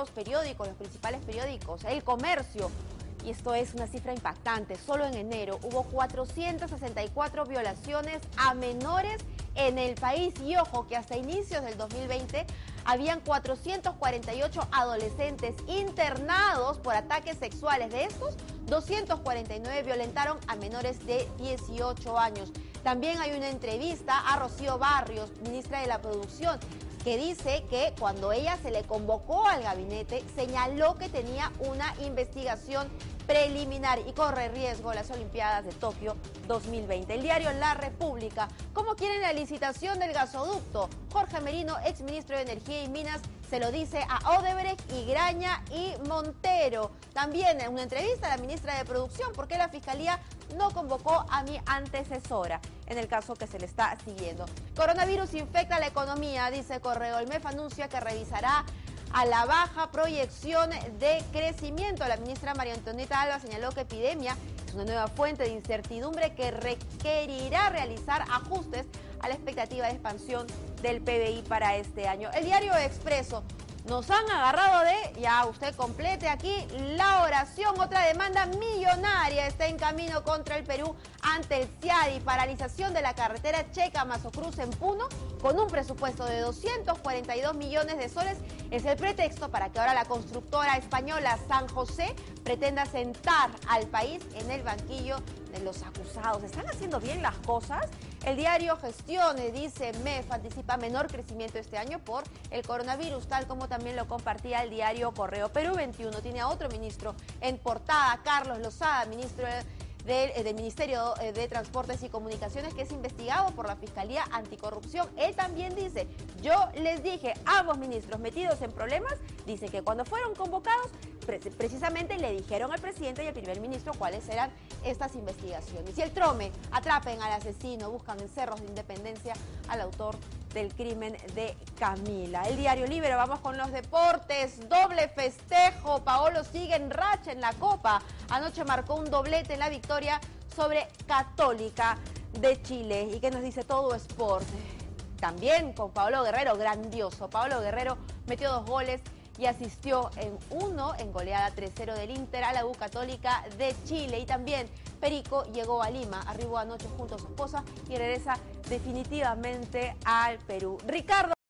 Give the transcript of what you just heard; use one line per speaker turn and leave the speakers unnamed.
los periódicos, los principales periódicos, el comercio. Y esto es una cifra impactante. Solo en enero hubo 464 violaciones a menores en el país. Y ojo que hasta inicios del 2020 habían 448 adolescentes internados por ataques sexuales. De estos, 249 violentaron a menores de 18 años. También hay una entrevista a Rocío Barrios, ministra de la Producción, que dice que cuando ella se le convocó al gabinete, señaló que tenía una investigación preliminar y corre riesgo las Olimpiadas de Tokio 2020. El diario La República. ¿Cómo quieren la licitación del gasoducto? Jorge Merino, exministro de Energía y Minas, se lo dice a Odebrecht, Igraña y Montero. También en una entrevista a la ministra de Producción, porque la Fiscalía no convocó a mi antecesora en el caso que se le está siguiendo. Coronavirus infecta la economía, dice Correo. El MEF anuncia que revisará a la baja proyección de crecimiento. La ministra María Antonieta Alba señaló que epidemia es una nueva fuente de incertidumbre que requerirá realizar ajustes a la expectativa de expansión del PBI para este año. El diario Expreso nos han agarrado de, ya usted complete aquí, la oración. Otra demanda millonaria está en camino contra el Perú ante el CIADI. Paralización de la carretera Checa-Mazocruz en Puno con un presupuesto de 242 millones de soles es el pretexto para que ahora la constructora española San José pretenda sentar al país en el banquillo los acusados. ¿Están haciendo bien las cosas? El diario Gestione dice MEF anticipa menor crecimiento este año por el coronavirus, tal como también lo compartía el diario Correo. Perú 21 tiene a otro ministro en portada, Carlos Lozada, ministro eh, del, Ministerio eh, de Transportes y Comunicaciones, que es investigado por la Fiscalía Anticorrupción. Él también dice, yo les dije, ambos ministros metidos en problemas, dice que cuando fueron convocados, precisamente le dijeron al presidente y al primer ministro cuáles eran estas investigaciones. Y el Trome, atrapen al asesino, buscan en cerros de independencia al autor del crimen de Camila. El diario Libre, vamos con los deportes, doble festejo, Paolo sigue en racha en la Copa, anoche marcó un doblete en la victoria sobre Católica de Chile. ¿Y que nos dice todo Sport? También con Pablo Guerrero, grandioso. Pablo Guerrero metió dos goles y asistió en uno en goleada 3-0 del Inter a la U Católica de Chile. Y también Perico llegó a Lima, arribó anoche junto a su esposa y regresa definitivamente al Perú. Ricardo.